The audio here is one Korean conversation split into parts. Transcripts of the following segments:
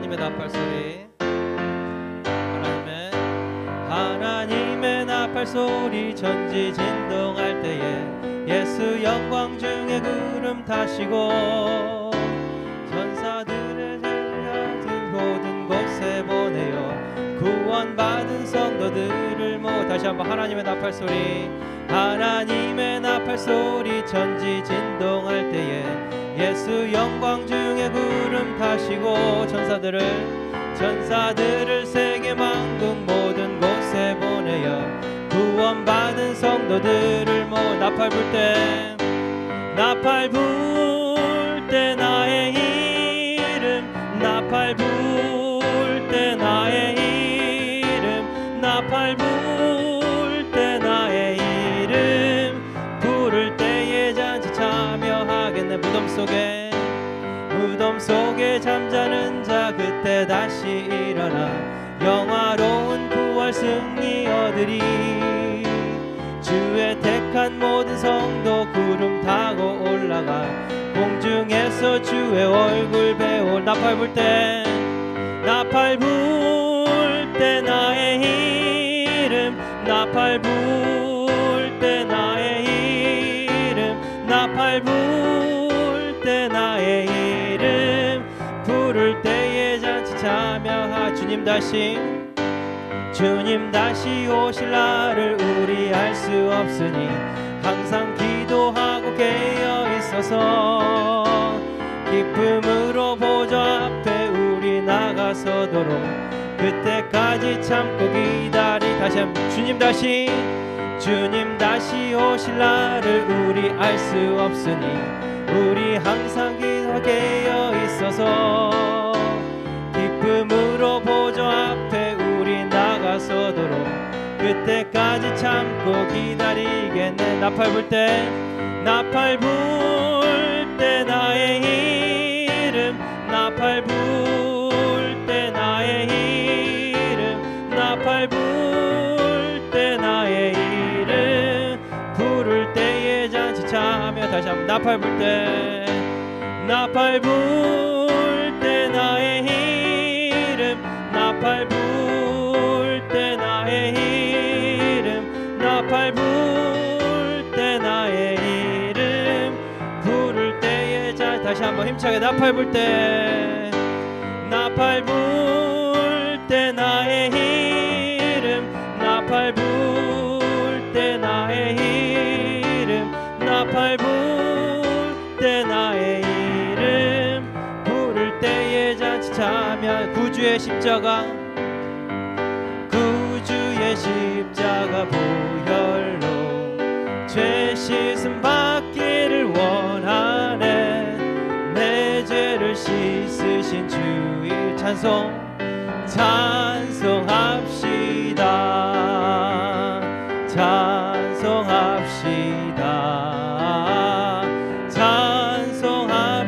하나님의 나팔 소리. 하나님의 하나님의 나팔 소리 전지 진동할 때에 예수 영광 중에 구름 타시고 전사들의 자녀들 모든 곳에 보내요 구원받은 성도들을 모아 다시 한번 하나님의 나팔 소리 하나님의 나팔 소리 전지 진 구름 타시고 전사들을 전사들을 세계 만국 모든 곳에 보내요 구원받은 성도들을 모 나팔 불 때 나팔 불 때 나의 이름 나팔 불 때 나의 이름 나팔 불 때 나의 이름. 부를 때에 잔치 참여하겠네 무덤 속에 무덤 속에 잠자는 자 그때 다시 일어나 영화로운 부활 승리 얻으리. 주의 택한 모든 성도 구름 타고 올라가 공중에서 주의 얼굴 배울 나팔 불 때 나팔 불 때 나의 이름 나팔 불 때 나의 이름 나팔 불 참여하 주님 다시 주님 다시 오실 날을 우리 알 수 없으니 항상 기도하고 깨어 있어서 기쁨으로 보좌 앞에 우리 나가서도록 그때까지 참고 기다리 다시 주님 다시 주님 다시 오실 날을 우리 알 수 없으니 우리 항상 기도 깨어 있어서 기쁨으로 보좌 앞에 우리 나가서도록 그때까지 참고 기다리겠네. 나팔 불 때 나팔 불 때 나의 이름 나팔 불 때 나의 이름 나팔 불 때 나의 이름. 부를 때에 잔치 참여. 다시 한번 나팔 불 때 나팔 불 때 나의 다시 한번 힘차게 나팔 불 때 나팔 불 때 나의 이름 나팔 불 때 나의 이름 나팔 불 때 나의 이름. 부를 때에 참여 구주의 십자가 구주의 십 찬송 찬송합시다. 찬송합시다. 찬송합시다.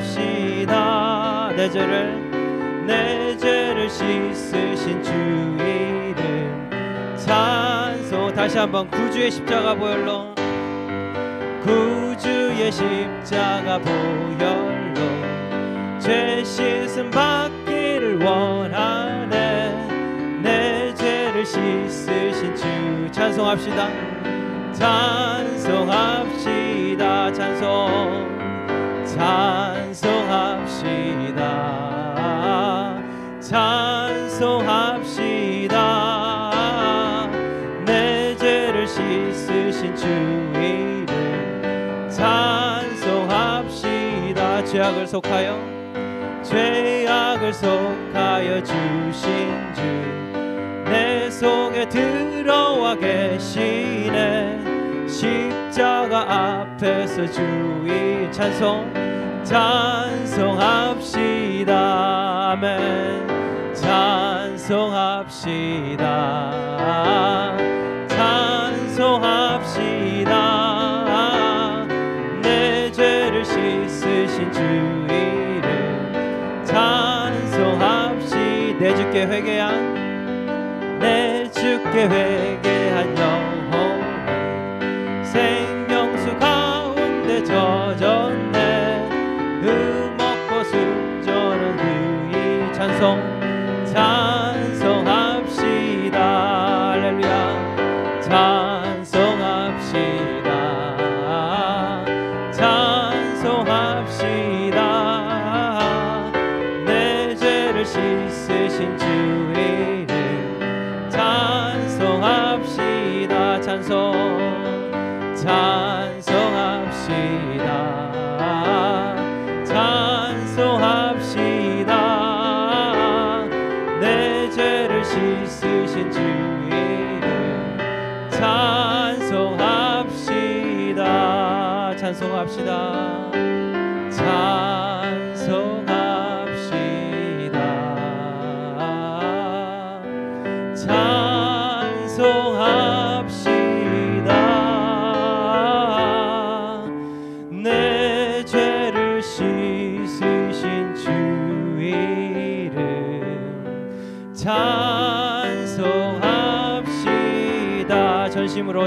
내 죄를 내 죄를 씻으신 주 이름. 찬송 다시 한번 구주의 십자가 보혈로. 구주의 십자가 보혈로. 죄 씻음 받기를 원하네. 내 죄를 씻으신 주 찬송합시다. 찬송합시다. 찬송. 찬송합시다. 찬송합시다. 내 죄를 씻으신 주 이름 찬송합시다. 죄악을 속하여 죄악을 속하여 주신 주 내 속에 들어와 계시네. 십자가 앞에서 주의 찬송 찬송합시다. 아멘. 찬송합시다 내 주께 회개한 내 주께 회개한 영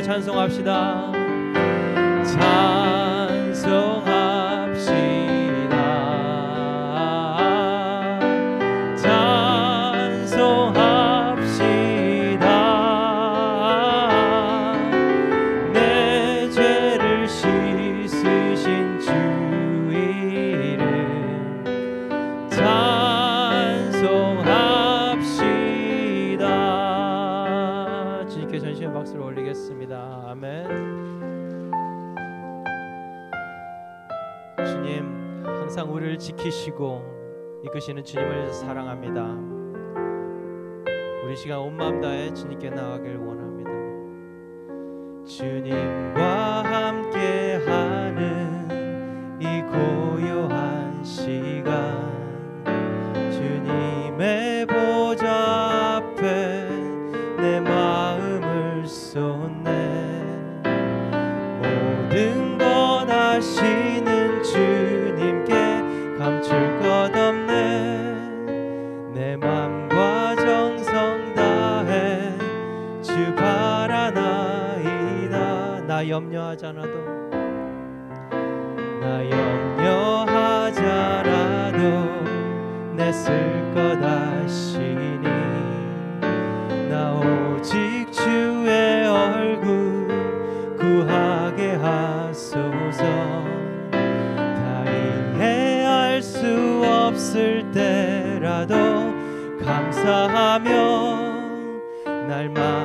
찬송합시다 주님 항상 우리를 지키시고 이끄시는 주님을 사랑합니다. 우리 시간 온 마음 다해 주님께 나가길 원합니다. 주님과 함께하는 이 고요한 시간 주님의 보좌 앞에 내 마음을 쏟네. 모든 염려하지 않아도 나 염려하지 않아도 내쓸것 아시니. 나 오직 주의 얼굴 구하게 하소서. 다 이해할 수 없을 때라도 감사하며 날마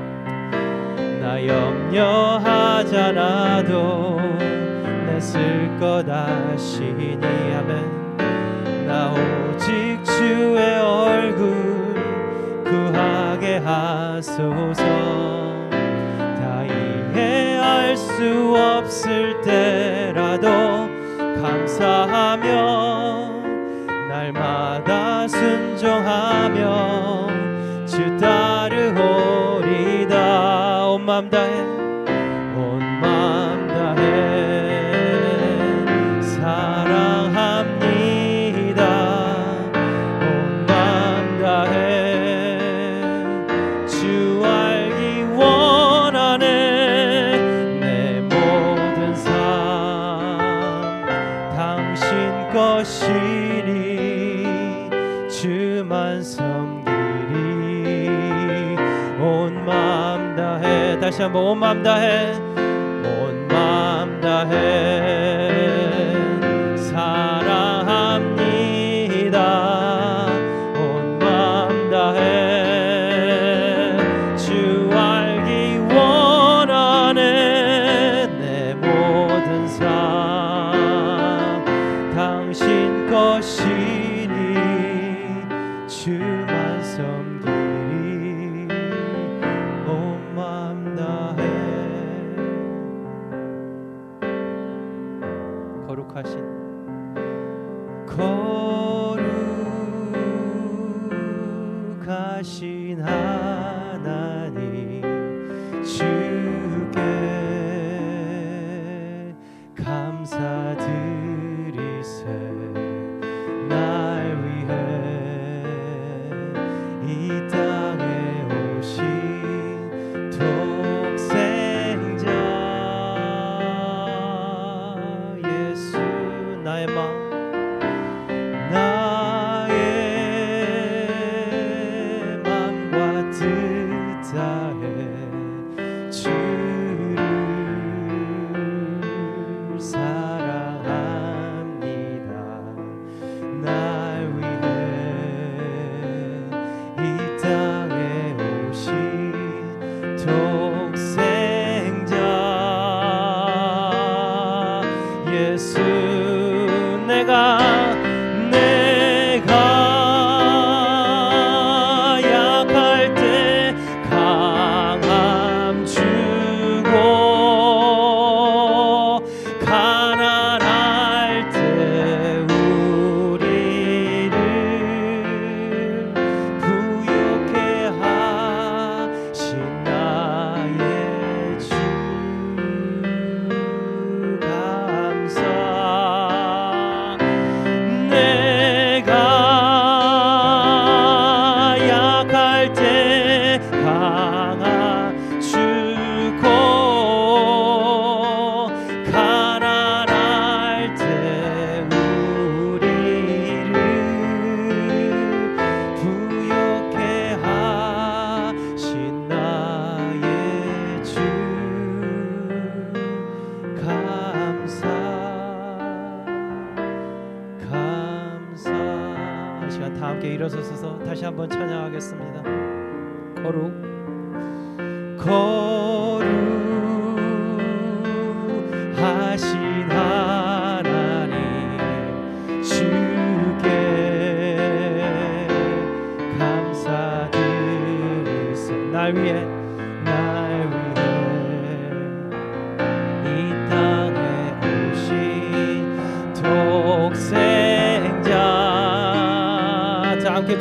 나 염려하잖아도 내쓸것 아시니 아멘 나 오직 주의 얼굴 구하게 하소서. 다 이해할 수 없을 때라도 감사하며 날마다 순종하며 만 섬기리. 온 마음 다해 다시 한번 온 마음 다해. 온 마음 다해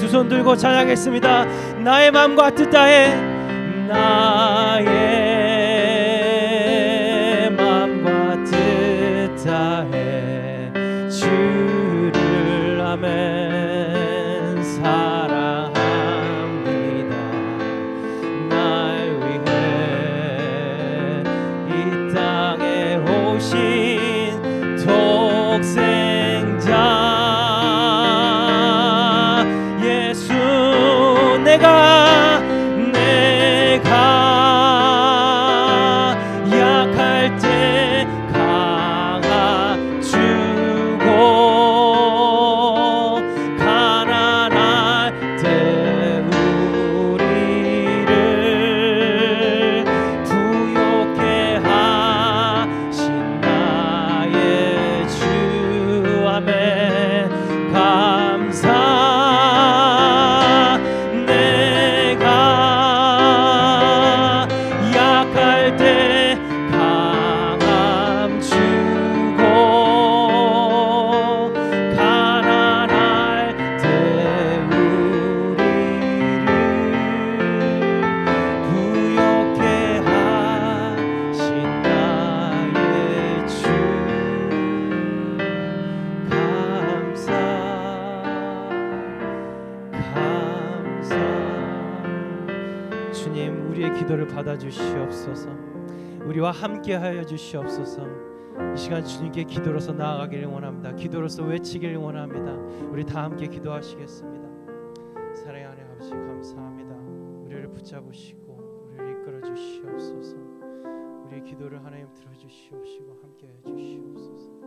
두손 들고 찬양하겠습니다. 나의 마음과 뜻 다해 나 약할 때 기도를 받아 주시옵소서. 우리와 함께 하여 주시옵소서. 이 시간 주님께 기도로서 나아가기를 원합니다. 기도로서 외치기를 원합니다. 우리 다 함께 기도하시겠습니다. 사랑하는 아버지 감사합니다. 우리를 붙잡으시고 우리를 이끌어 주시옵소서. 우리의 기도를 하나님 들어 주시옵시고 함께 해 주시옵소서